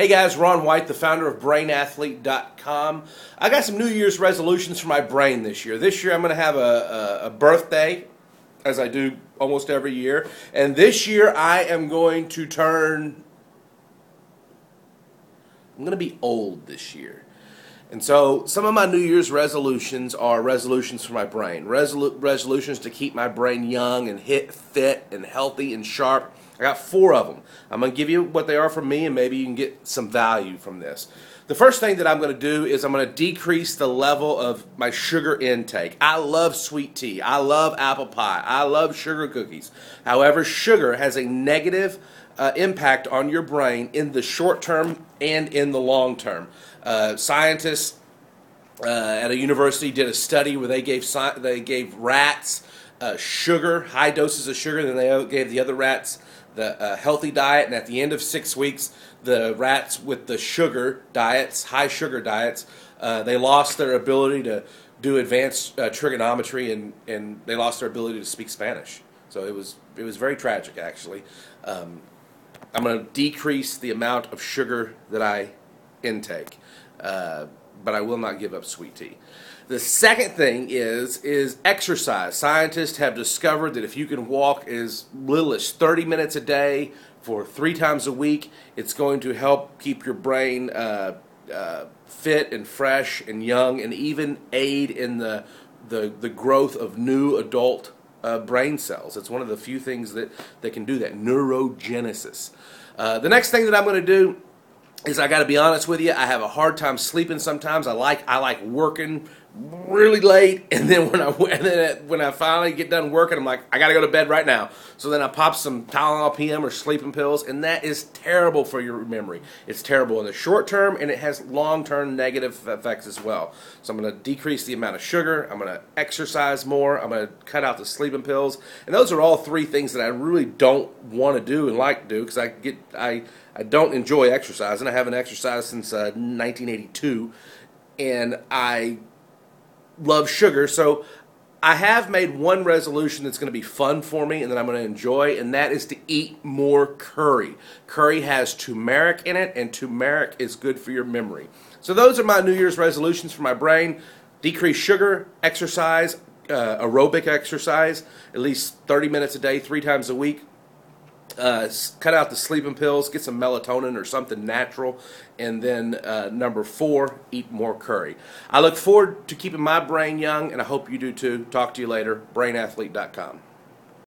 Hey guys, Ron White, the founder of BrainAthlete.com. I got some New Year's resolutions for my brain this year. This year I'm going to have a, a, a, birthday, as I do almost every year. And this year I am going to turn. I'm going to be old this year. And so some of my New Year's resolutions are resolutions for my brain. Resolu- resolutions to keep my brain young and hit fit and healthy and sharp I got four of them. I'm going to give you what they are from me, and maybe you can get some value from this. The first thing that I'm going to do is I'm going to decrease the level of my sugar intake. I love sweet tea. I love apple pie. I love sugar cookies. However, sugar has a negative uh, impact on your brain in the short term and in the long term. Uh, scientists uh, at a university did a study where they gave they gave rats uh, sugar, high doses of sugar, then they gave the other rats the uh, healthy diet, and at the end of six weeks, the rats with the sugar diets, high sugar diets, uh, they lost their ability to do advanced uh, trigonometry, and, and they lost their ability to speak Spanish. So it was it was very tragic, actually. Um, I'm going to decrease the amount of sugar that I intake, uh, but I will not give up sweet tea. The second thing is is exercise. Scientists have discovered that if you can walk as little as 30 minutes a day for three times a week, it's going to help keep your brain uh, uh, fit and fresh and young, and even aid in the the, the growth of new adult uh, brain cells. It's one of the few things that, that can do that neurogenesis. Uh, the next thing that I'm going to do is I got to be honest with you. I have a hard time sleeping sometimes. I like I like working really late, and then when I and then when I finally get done working, I'm like I got to go to bed right now. So then I pop some Tylenol PM or sleeping pills, and that is terrible for your memory. It's terrible in the short term, and it has long term negative effects as well. So I'm going to decrease the amount of sugar. I'm going to exercise more. I'm to cut out the sleeping pills, and those are all three things that I really don't want to do and like to do because I get I I don't enjoy exercising. I haven't exercised since uh, 1982, and I love sugar. So I have made one resolution that's going to be fun for me and that I'm going to enjoy, and that is to eat more curry. Curry has turmeric in it, and turmeric is good for your memory. So those are my New Year's resolutions for my brain decrease sugar, exercise, uh, aerobic exercise, at least 30 minutes a day, three times a week uh, cut out the sleeping pills, get some melatonin or something natural, and then uh, number four, eat more curry. I look forward to keeping my brain young, and I hope you do too. Talk to you later. BrainAthlete.com.